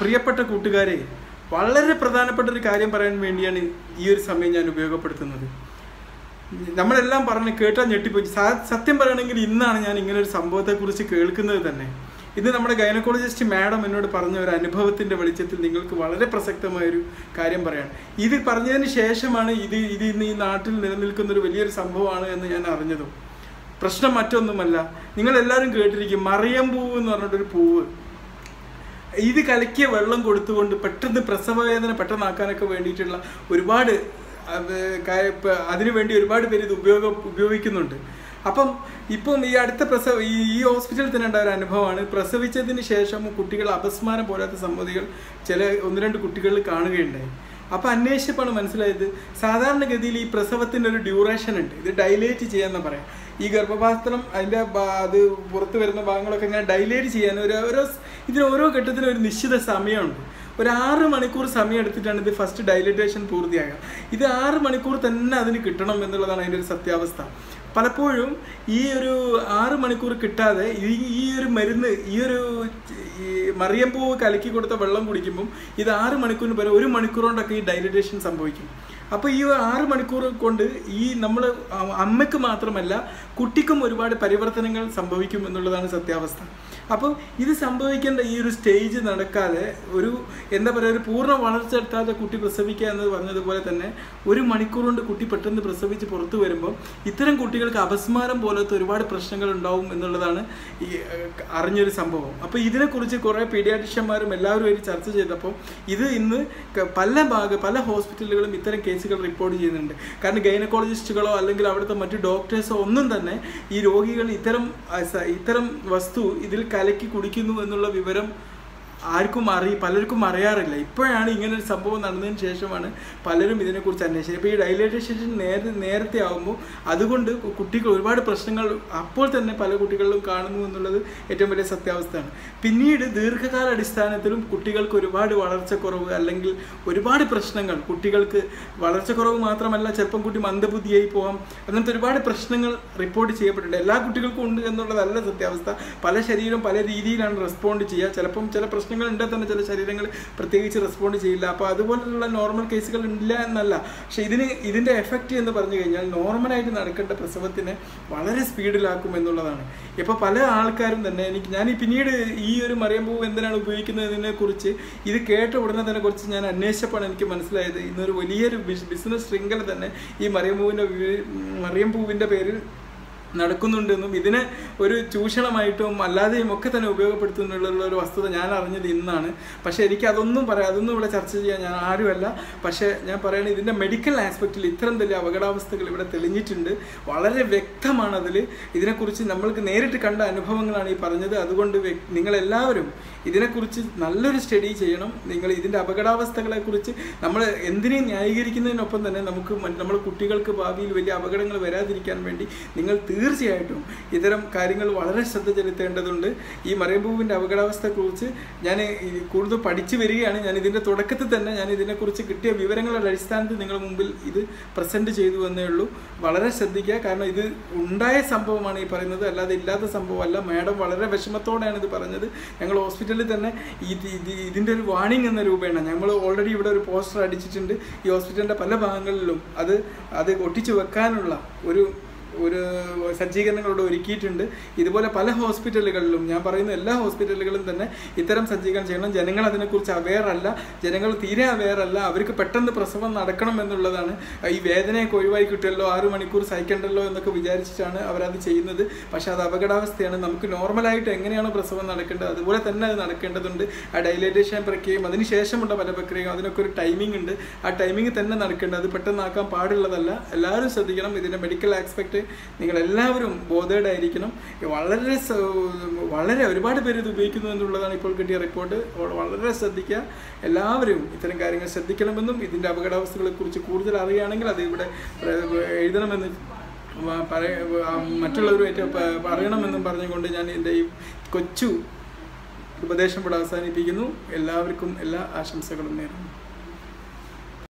പ്രിയപ്പെട്ട കൂട്ടുകാരെ വളരെ പ്രധാനപ്പെട്ട ഒരു കാര്യം പറയാൻ വേണ്ടിയാണ് ഈ ഒരു സമയം ഞാൻ ഉപയോഗപ്പെടുത്തുന്നത്. നമ്മളെല്ലാം പറഞ്ഞ് കേട്ടാൽ ഞെട്ടിപ്പോയി. സത്യം പറയണമെങ്കിൽ ഇന്നാണ് ഞാൻ ഇങ്ങനെ ഒരു സംഭവത്തെക്കുറിച്ച് കേൾക്കുന്നത് തന്നെ. ഇത് നമ്മുടെ ഗൈനക്കോളജിസ്റ്റ് മാഡം എന്നോട് പറഞ്ഞ ഒരു അനുഭവത്തിന്റെ വെളിച്ചത്തിൽ നിങ്ങൾക്ക് വളരെ പ്രസക്തമായൊരു കാര്യം പറയാം. ഇത് പറഞ്ഞതിന് ശേഷമാണ് ഇത് ഇത് ഇന്ന് ഈ നാട്ടിൽ നിലനിൽക്കുന്ന ഒരു വലിയൊരു സംഭവമാണ് എന്ന് ഞാൻ അറിഞ്ഞതും. പ്രശ്നം മറ്റൊന്നുമല്ല. നിങ്ങൾ എല്ലാവരും കേട്ടിരിക്കും. മറിയം പൂവ് എന്ന് പറഞ്ഞിട്ടൊരു പൂവ്. ഇത് കലക്കിയ വെള്ളം കൊടുത്തുകൊണ്ട് പെട്ടെന്ന് പ്രസവവേദന പെട്ടെന്നാക്കാനൊക്കെ വേണ്ടിയിട്ടുള്ള ഒരുപാട് അത് ഇപ്പ- അതിനുവേണ്ടി ഒരുപാട് പേര് ഇത് ഉപയോഗ ഉപയോഗിക്കുന്നുണ്ട്. അപ്പം ഇപ്പം ഈ അടുത്ത പ്രസവ ഈ ഈ ഹോസ്പിറ്റലിൽ തന്നെ ഉണ്ടായ ഒരു അനുഭവമാണ്. പ്രസവിച്ചതിന് ശേഷം കുട്ടികൾ അപസ്മാരം പോലാത്ത സമ്മതികൾ ചില ഒന്ന് രണ്ട് കുട്ടികളിൽ കാണുകയുണ്ടായി. അപ്പം അന്വേഷിച്ചപ്പോൾ മനസ്സിലായത്. സാധാരണഗതിയിൽ ഈ പ്രസവത്തിന്റെ ഒരു ഡ്യൂറേഷൻ ഉണ്ട്. ഇത് ഡൈലേറ്റ് ചെയ്യാന്ന് പറയാം. ഈ ഗർഭപാത്രം അതിന്റെ അത് പുറത്ത് വരുന്ന ഭാഗങ്ങളൊക്കെ ഇങ്ങനെ ഡൈലേറ്റ് ചെയ്യാൻ ഒരു ഓരോ ഇതിന് ഓരോ ഘട്ടത്തിനും ഒരു നിശ്ചിത സമയമുണ്ട്. ഒരു ആറ് മണിക്കൂർ സമയം എടുത്തിട്ടാണ് ഇത് ഫസ്റ്റ് ഡൈലറ്റേഷൻ പൂർത്തിയാകുക. ഇത് ആറ് മണിക്കൂർ തന്നെ അതിന് കിട്ടണം എന്നുള്ളതാണ് അതിന്റെ ഒരു സത്യാവസ്ഥ. പലപ്പോഴും ഈ ഒരു ആറ് മണിക്കൂർ കിട്ടാതെ ഈ ഈ ഒരു മരുന്ന് ഈ ഒരു ഈ മറിയപ്പൂവ് പൂവ് കലക്കി കൊടുത്ത വെള്ളം കുടിക്കുമ്പം ഇത് ആറ് മണിക്കൂറിന് പകരം ഒരു മണിക്കൂർ കൊണ്ടൊക്കെ ഈ ഡൈലറ്റേഷൻ സംഭവിക്കും. അപ്പോൾ ഈ ആറ് മണിക്കൂർ കൊണ്ട് ഈ നമ്മൾ അമ്മയ്ക്ക് മാത്രമല്ല കുട്ടിക്കും ഒരുപാട് പരിവർത്തനങ്ങൾ സംഭവിക്കും എന്നുള്ളതാണ് സത്യാവസ്ഥ. അപ്പോൾ ഇത് സംഭവിക്കേണ്ട ഈ ഒരു സ്റ്റേജ് നടക്കാതെ ഒരു എന്താ പറയുക ഒരു പൂർണ വളർച്ച എത്താതെ കുട്ടി പ്രസവിക്കുക എന്ന് പറഞ്ഞതുപോലെ തന്നെ ഒരു മണിക്കൂർ കൊണ്ട് കുട്ടി പെട്ടെന്ന് പ്രസവിച്ച് പുറത്തു വരുമ്പോൾ ഇത്തരം കുട്ടികൾക്ക് അപസ്മാരം പോലത്തെ ഒരുപാട് പ്രശ്നങ്ങൾ ഉണ്ടാവും എന്നുള്ളതാണ് ഈ അറിഞ്ഞൊരു സംഭവം. അപ്പോൾ ഇതിനെക്കുറിച്ച് കുറേ പീഡിയാട്രിഷ്യന്മാരും എല്ലാവരും ആയിട്ട് ചർച്ച ചെയ്തപ്പോൾ ഇത് ഇന്ന് പല ഭാഗ പല ഹോസ്പിറ്റലുകളും ഇത്തരം കേസുകൾ റിപ്പോർട്ട് ചെയ്യുന്നുണ്ട്. കാരണം ഗൈനക്കോളജിസ്റ്റുകളോ അല്ലെങ്കിൽ അവിടുത്തെ മറ്റു ഡോക്ടേഴ്സോ ഒന്നും തന്നെ ഈ രോഗികൾ ഇത്തരം ഇത്തരം വസ്തു ഇതിൽ കലക്കി കുടിക്കുന്നു എന്നുള്ള വിവരം ആർക്കും അറി പലർക്കും അറിയാറില്ല. ഇപ്പോഴാണ് ഇങ്ങനെ ഒരു സംഭവം നടന്നതിന് ശേഷമാണ് പലരും ഇതിനെക്കുറിച്ച് അന്വേഷിച്ചത്. ഇപ്പോൾ ഈ ഡൈലേറ്റേഷൻ നേരെ നേരത്തെ ആകുമ്പോൾ അതുകൊണ്ട് കുട്ടികൾ ഒരുപാട് പ്രശ്നങ്ങൾ അപ്പോൾ തന്നെ പല കുട്ടികളിലും കാണുന്നു എന്നുള്ളത് ഏറ്റവും വലിയ സത്യാവസ്ഥയാണ്. പിന്നീട് ദീർഘകാല അടിസ്ഥാനത്തിലും കുട്ടികൾക്ക് ഒരുപാട് വളർച്ചക്കുറവ് അല്ലെങ്കിൽ ഒരുപാട് പ്രശ്നങ്ങൾ കുട്ടികൾക്ക് വളർച്ചക്കുറവ് മാത്രമല്ല ചെറുപ്പം കുട്ടി മന്ദബുദ്ധിയായി പോകാം അങ്ങനത്തെ ഒരുപാട് പ്രശ്നങ്ങൾ റിപ്പോർട്ട് ചെയ്യപ്പെട്ടിട്ടുണ്ട്. എല്ലാ കുട്ടികൾക്കും ഉണ്ട് എന്നുള്ളതല്ല സത്യാവസ്ഥ. പല ശരീരം പല രീതിയിലാണ് റെസ്പോണ്ട് ചെയ്യുക ചിലപ്പം ചില പ്രശ്നങ്ങൾ ഉണ്ടെങ്കിൽ തന്നെ ചില ശരീരങ്ങൾ പ്രത്യേകിച്ച് റെസ്പോണ്ട് ചെയ്യില്ല. അപ്പോൾ അതുപോലുള്ള നോർമൽ കേസുകൾ ഇല്ല എന്നല്ല. പക്ഷെ ഇതിന് ഇതിന്റെ എഫക്റ്റ് എന്ന് പറഞ്ഞു കഴിഞ്ഞാൽ നോർമലായിട്ട് നടക്കേണ്ട പ്രസവത്തിനെ വളരെ സ്പീഡിലാക്കും എന്നുള്ളതാണ്. ഇപ്പോൾ പല ആൾക്കാരും തന്നെ എനിക്ക് ഞാൻ പിന്നീട് ഈ ഒരു മറിയമ്പൂ എന്തിനാണ് ഉപയോഗിക്കുന്നതിനെ കുറിച്ച് ഇത് കേട്ട ഉടനെ തന്നെ കുറിച്ച് ഞാൻ അന്വേഷിച്ചപ്പോഴാണ് എനിക്ക് മനസ്സിലായത്. ഇന്നൊരു വലിയൊരു ബിസിനസ് ശൃംഖല തന്നെ ഈ മറിയമ്പൂവിന്റെ മറിയമ്പൂവിന്റെ പേരിൽ നടക്കുന്നുണ്ടെന്നും ഇതിനെ ഒരു ചൂഷണമായിട്ടും അല്ലാതെയും ഒക്കെ തന്നെ ഉപയോഗപ്പെടുത്തുന്നുള്ള ഒരു വസ്തുത ഞാൻ അറിഞ്ഞത് ഇന്നാണ്. പക്ഷേ എനിക്ക് അതൊന്നും പറയാം അതൊന്നും ഇവിടെ ചർച്ച ചെയ്യാൻ ഞാൻ ആരുമല്ല. പക്ഷേ ഞാൻ പറയുന്നത് ഇതിന്റെ മെഡിക്കൽ ആസ്പെക്റ്റിൽ ഇത്തരം വലിയ അപകടാവസ്ഥകൾ ഇവിടെ തെളിഞ്ഞിട്ടുണ്ട്. വളരെ വ്യക്തമാണ് അതിൽ ഇതിനെക്കുറിച്ച് നമ്മൾക്ക് നേരിട്ട് കണ്ട അനുഭവങ്ങളാണ് ഈ പറഞ്ഞത്. അതുകൊണ്ട് നിങ്ങളെല്ലാവരും ഇതിനെക്കുറിച്ച് നല്ലൊരു സ്റ്റഡി ചെയ്യണം. നിങ്ങൾ ഇതിന്റെ അപകടാവസ്ഥകളെക്കുറിച്ച് നമ്മൾ എന്തിനേയും ന്യായീകരിക്കുന്നതിനൊപ്പം തന്നെ നമുക്ക് നമ്മുടെ കുട്ടികൾക്ക് ഭാവിയിൽ വലിയ അപകടങ്ങൾ വരാതിരിക്കാൻ വേണ്ടി നിങ്ങൾ തീർച്ചയായിട്ടും ഇത്തരം കാര്യങ്ങൾ വളരെ ശ്രദ്ധ ചെലുത്തേണ്ടതുണ്ട്. ഈ മറിയംപൂവിന്റെ അപകടാവസ്ഥയെക്കുറിച്ച് ഞാൻ കൂടുതൽ പഠിച്ചു വരികയാണ്. ഞാൻ ഇതിന്റെ തുടക്കത്തിൽ തന്നെ ഞാൻ ഇതിനെക്കുറിച്ച് കിട്ടിയ വിവരങ്ങളുടെ അടിസ്ഥാനത്തിൽ നിങ്ങളുടെ മുമ്പിൽ ഇത് പ്രസന്റ് ചെയ്തു എന്നേ ഉള്ളൂ. വളരെ ശ്രദ്ധിക്കുക. കാരണം ഇത് ഉണ്ടായ സംഭവമാണ് ഈ പറയുന്നത്. അല്ലാതെ ഇല്ലാത്ത സംഭവമല്ല. മാഡം വളരെ വിഷമത്തോടെയാണ് ഇത് പറഞ്ഞത്. ഞങ്ങൾ ഹോസ്പിറ്റലിൽ തന്നെ ഇത് ഇത് ഇതിന്റെ ഒരു വാണിംഗ് എന്ന രൂപേണ ഞങ്ങൾ ഓൾറെഡി ഇവിടെ ഒരു പോസ്റ്റർ അടിച്ചിട്ടുണ്ട്. ഈ ഹോസ്പിറ്റലിന്റെ പല ഭാഗങ്ങളിലും അത് അത് ഒട്ടിച്ചു വെക്കാനുള്ള ഒരു ഒരു സജ്ജീകരണങ്ങളോട് ഒരുക്കിയിട്ടുണ്ട്. ഇതുപോലെ പല ഹോസ്പിറ്റലുകളിലും ഞാൻ പറയുന്ന എല്ലാ ഹോസ്പിറ്റലുകളും തന്നെ ഇത്തരം സജ്ജീകരണം ചെയ്യണം. ജനങ്ങൾ അതിനെക്കുറിച്ച് അവെയർ അല്ല. ജനങ്ങൾ തീരെ അവെയർ അല്ല. അവർക്ക് പെട്ടെന്ന് പ്രസവം നടക്കണം എന്നുള്ളതാണ്. ഈ വേദനയൊക്കെ ഒഴിവായി കിട്ടുമല്ലോ? ആറ് മണിക്കൂർ സഹിക്കണ്ടല്ലോ എന്നൊക്കെ വിചാരിച്ചിട്ടാണ് അവരത് ചെയ്യുന്നത്. പക്ഷെ അത് അപകടാവസ്ഥയാണ്. നമുക്ക് നോർമലായിട്ട് എങ്ങനെയാണ് പ്രസവം നടക്കേണ്ടത് അതുപോലെ തന്നെ അത് നടക്കേണ്ടതുണ്ട്. ആ ഡൈലേറ്റേഷൻ പ്രക്രിയയും അതിനുശേഷമുള്ള പല പ്രക്രിയയും അതിനൊക്കെ ഒരു ടൈമിംഗ് ഉണ്ട്. ആ ടൈമിംഗ് തന്നെ നടക്കേണ്ടത്. അത് പെട്ടെന്നാക്കാൻ പാടുള്ളതല്ല. എല്ലാവരും ശ്രദ്ധിക്കണം. ഇതിന്റെ മെഡിക്കൽ ആസ്പെക്ട് നിങ്ങൾ എല്ലാവരും ബോധേഡ് ആയിരിക്കണം വളരെ വളരെ ഒരുപാട് പേര് ഇത് ഉപയോഗിക്കുന്നു എന്നുള്ളതാണ് ഇപ്പോൾ കിട്ടിയ റിപ്പോർട്ട് വളരെ ശ്രദ്ധിക്കുക. എല്ലാവരും ഇത്തരം കാര്യങ്ങൾ ശ്രദ്ധിക്കണമെന്നും ഇതിന്റെ അപകടാവസ്ഥകളെക്കുറിച്ച് കൂടുതൽ അറിയുകയാണെങ്കിൽ അത് ഇവിടെ എഴുതണമെന്ന് പറയ മറ്റുള്ളവരുമായിട്ട് പറയണമെന്നും പറഞ്ഞുകൊണ്ട് ഞാൻ എന്റെ ഈ കൊച്ചു ഉപദേശം ഇവിടെ അവസാനിപ്പിക്കുന്നു. എല്ലാവർക്കും എല്ലാ ആശംസകളും നേരുന്നു.